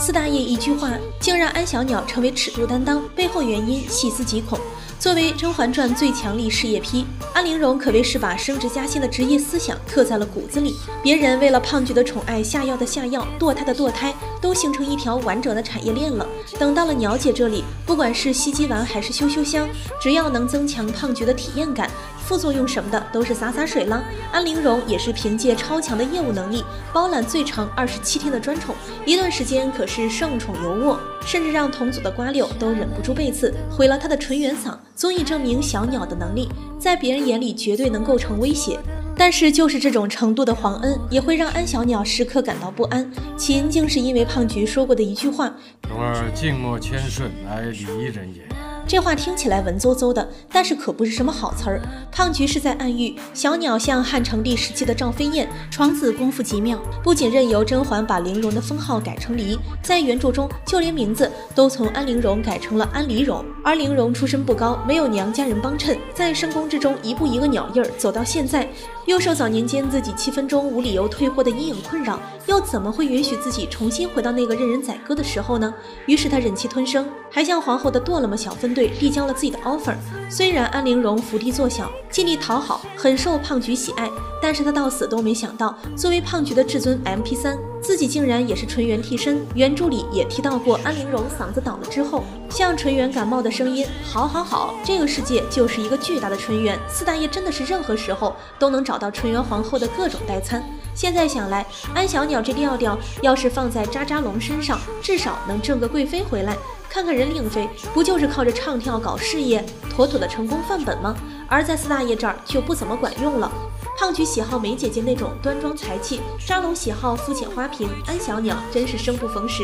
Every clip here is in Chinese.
四大爷一句话，竟让安小鸟成为尺度担当，背后原因细思极恐。作为《甄嬛传》最强力事业批，安陵容可谓是把升职加薪的职业思想刻在了骨子里。别人为了胖菊的宠爱下药的下药，堕胎的堕胎，都形成一条完整的产业链了。等到了鸟姐这里，不管是吸鸡丸还是羞羞香，只要能增强胖菊的体验感。副作用什么的都是洒洒水了。安陵容也是凭借超强的业务能力，包揽最长二十七天的专宠，一段时间可是盛宠尤渥，甚至让同组的瓜柳都忍不住背刺，毁了他的纯元嗓，足以证明小鸟的能力，在别人眼里绝对能构成威胁。但是就是这种程度的皇恩，也会让安小鸟时刻感到不安。起因竟是因为胖菊说过的一句话：“容儿静默谦顺，乃礼仪人也。”这话听起来文绉绉的，但是可不是什么好词儿。胖菊是在暗喻小鸟像汉成帝时期的赵飞燕，床子功夫极妙，不仅任由甄嬛把玲珑的封号改成离，在原著中就连名字都从安陵容改成了安陵容。而玲珑出身不高，没有娘家人帮衬，在深宫之中一步一个鸟印儿走到现在，又受早年间自己七分钟无理由退货的阴影困扰，又怎么会允许自己重新回到那个任人宰割的时候呢？于是他忍气吞声，还向皇后的剁了么小分。对，递交了自己的 offer。虽然安陵容伏低作小，尽力讨好，很受胖菊喜爱，但是他到死都没想到，作为胖菊的至尊 MP 三，自己竟然也是纯元替身。原著里也提到过，安陵容嗓子倒了之后，像纯元感冒的声音，好好好，这个世界就是一个巨大的纯元。四大爷真的是任何时候都能找到纯元皇后的各种代餐。现在想来，安小鸟这调调，要是放在渣渣龙身上，至少能挣个贵妃回来。看看人令妃，不就是靠着唱跳搞事业，妥妥的成功范本吗？而在四大爷这儿就不怎么管用了。胖菊喜好梅姐姐那种端庄才气，扎龙喜好肤浅花瓶，安小鸟真是生不逢时。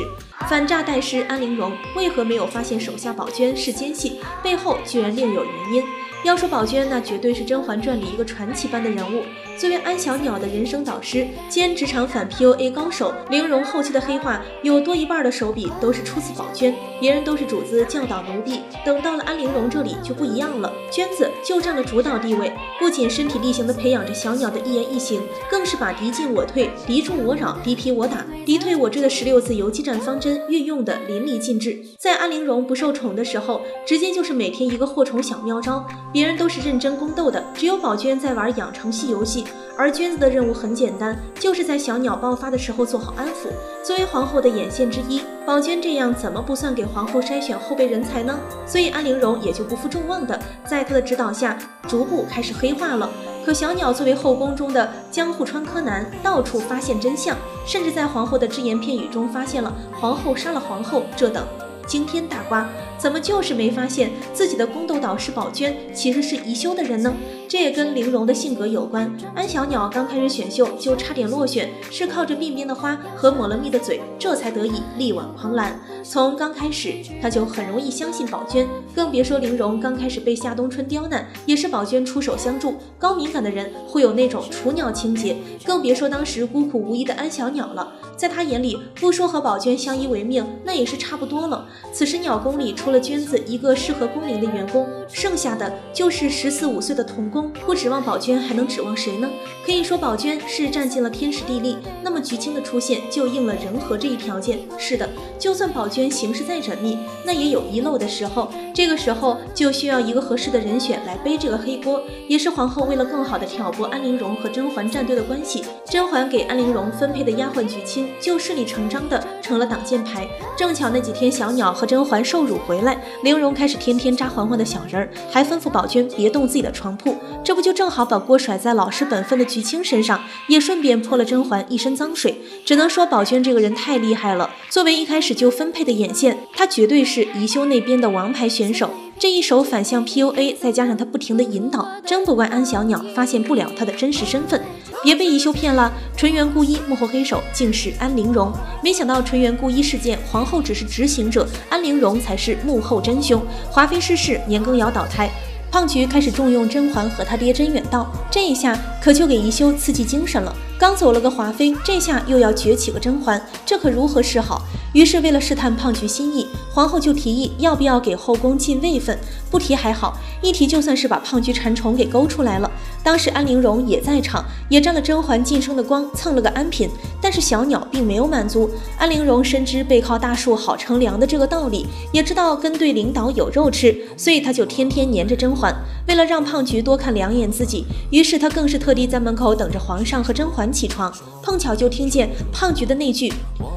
反诈代师安陵容为何没有发现手下宝娟是奸细？背后居然另有原因。要说宝娟，那绝对是《甄嬛传》里一个传奇般的人物。作为安小鸟的人生导师兼职场反 PUA 高手，玲珑后期的黑化有多一半的手笔都是出自宝娟。别人都是主子教导奴婢，等到了安陵容这里就不一样了，娟子就占了主导地位，不仅身体力行地培养着小鸟的一言一行，更是把敌进我退、敌驻我扰、敌疲我打、敌退我追的十六字游击战方针运用的淋漓尽致。在安陵容不受宠的时候，直接就是每天一个祸宠小妙招。别人都是认真宫斗的，只有宝娟在玩养成系游戏。而娟子的任务很简单，就是在小鸟爆发的时候做好安抚。作为皇后的眼线之一，宝娟这样怎么不算给皇后筛选后备人才呢？所以安陵容也就不负众望的，在她的指导下，逐步开始黑化了。可小鸟作为后宫中的江户川柯南，到处发现真相，甚至在皇后的只言片语中发现了皇后杀了皇后这等。惊天大瓜，怎么就是没发现自己的宫斗导师宝娟其实是宜修的人呢？这也跟玲珑的性格有关。安小鸟刚开始选秀就差点落选，是靠着鬓边的花和抹了蜜的嘴，这才得以力挽狂澜。从刚开始他就很容易相信宝娟，更别说玲珑刚开始被夏冬春刁难，也是宝娟出手相助。高敏感的人会有那种雏鸟情节，更别说当时孤苦无依的安小鸟了。在他眼里，不说和宝娟相依为命，那也是差不多了。此时鸟宫里除了娟子一个适合工龄的员工，剩下的就是十四五岁的童工。不指望宝娟，还能指望谁呢？可以说宝娟是占尽了天时地利。那么菊青的出现就应了人和这一条件。是的，就算宝娟行事再缜密，那也有遗漏的时候。这个时候就需要一个合适的人选来背这个黑锅。也是皇后为了更好的挑拨安陵容和甄嬛站队的关系，甄嬛给安陵容分配的丫鬟菊青就顺理成章的成了挡箭牌。正巧那几天小鸟和甄嬛受辱回来，玲容开始天天扎嬛嬛的小人儿，还吩咐宝娟别动自己的床铺。这不就正好把锅甩在老实本分的菊青身上，也顺便泼了甄嬛一身脏水。只能说宝娟这个人太厉害了。作为一开始就分配的眼线，她绝对是宜修那边的王牌选手。这一手反向 PUA，再加上她不停的引导，真不怪安小鸟发现不了她的真实身份。别被宜修骗了，纯元故一幕后黑手竟是安陵容。没想到纯元故一事件，皇后只是执行者，安陵容才是幕后真凶。华妃逝世，年羹尧倒台。胖菊开始重用甄嬛和他爹甄远道，这一下可就给宜修刺激精神了。刚走了个华妃，这下又要崛起个甄嬛，这可如何是好？于是为了试探胖菊心意，皇后就提议要不要给后宫进位分。不提还好，一提就算是把胖菊馋虫给勾出来了。当时安陵容也在场，也沾了甄嬛晋升的光，蹭了个安嫔。但是小鸟并没有满足。安陵容深知背靠大树好乘凉的这个道理，也知道跟对领导有肉吃，所以他就天天黏着甄嬛。为了让胖菊多看两眼自己，于是他更是特地在门口等着皇上和甄嬛起床。碰巧就听见胖菊的那句：“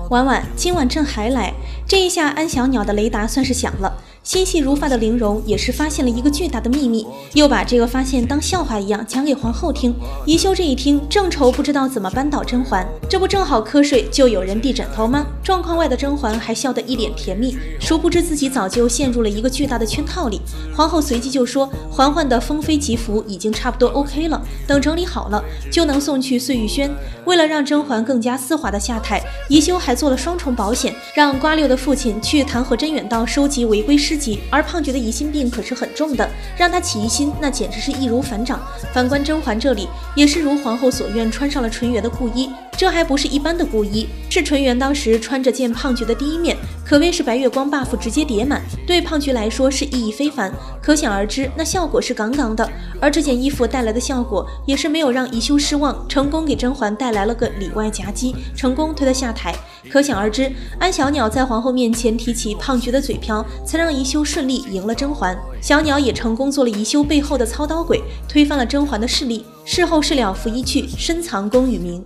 婉婉，今晚朕还来。”这一下，安小鸟的雷达算是响了。心细如发的玲珑也是发现了一个巨大的秘密，又把这个发现当笑话一样讲给皇后听。宜修这一听，正愁不知道怎么扳倒甄嬛，这不正好瞌睡就有人递枕头吗？状况外的甄嬛还笑得一脸甜蜜，殊不知自己早就陷入了一个巨大的圈套里。皇后随即就说：“嬛嬛的封妃吉服已经差不多 OK 了，等整理好了就能送去碎玉轩。”为了让甄嬛更加丝滑的下台，宜修还做了双重保险，让瓜六的父亲去弹劾甄远道收集违规而胖菊的疑心病可是很重的，让他起疑心，那简直是易如反掌。反观甄嬛这里，也是如皇后所愿，穿上了纯元的裤衣。这还不是一般的故衣，是纯元当时穿着见胖菊的第一面，可谓是白月光 buff 直接叠满，对胖菊来说是意义非凡。可想而知，那效果是杠杠的。而这件衣服带来的效果，也是没有让宜修失望，成功给甄嬛带来了个里外夹击，成功推她下台。可想而知，安小鸟在皇后面前提起胖菊的嘴瓢，才让宜修顺利赢了甄嬛。小鸟也成功做了宜修背后的操刀鬼，推翻了甄嬛的势力。事后事了拂衣去，深藏功与名。